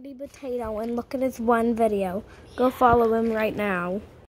Andy Potato and look at his one video. Go follow him right now.